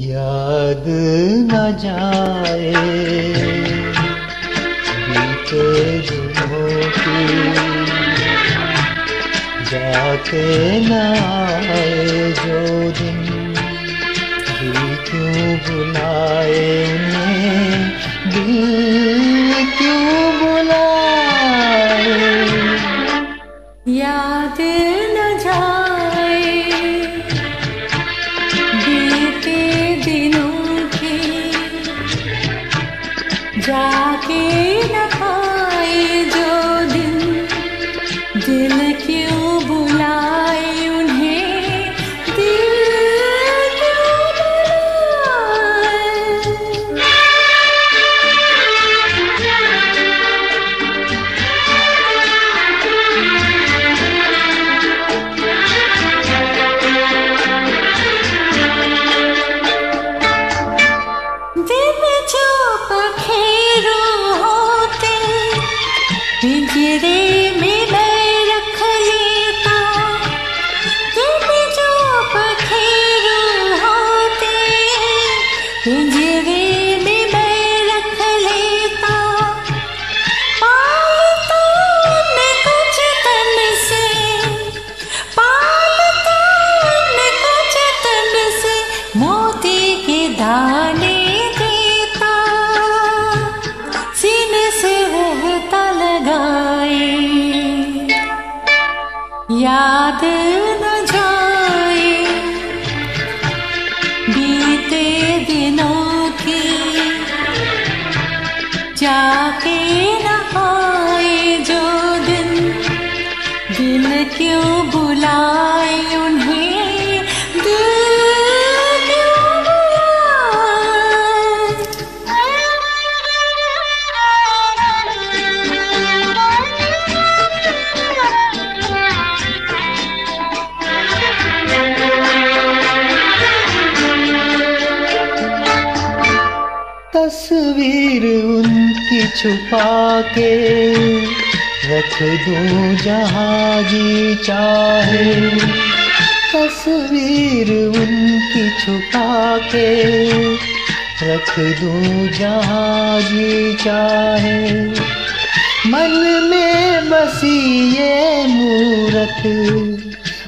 याद न जाए। बीते जाते न आए जो दिन क्यों बुलाए उन्हें दिल? जाके जाके न आए जो दिन। दिल क्यों बुलाए उन्हें? दिल क्यों तस्वीर उनकी छुपा के रख दूँ जहाँ जी चाहे। तस्वीर उनकी छुपा के रख दूँ जहाँ जी चाहे। मन में बसी ये मूरत,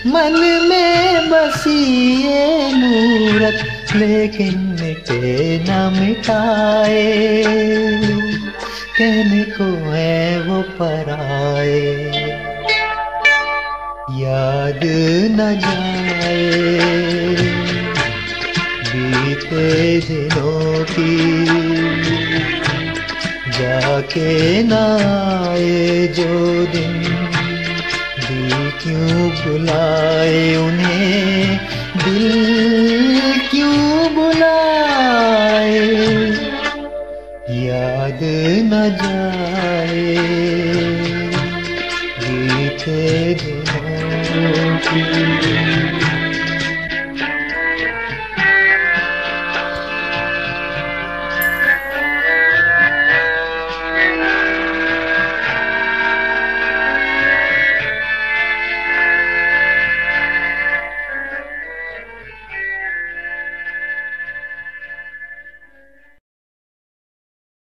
मन में बसी ये मूरत, लेकिन मिटे न मिटाए। कहने को है वो पराए। याद न जाए। बीते दिनों की जाके न आए जो दिन। दिल क्यों बुलाए उन्हें? दिल क्यों बुलाए? जाए। बीते दिनों की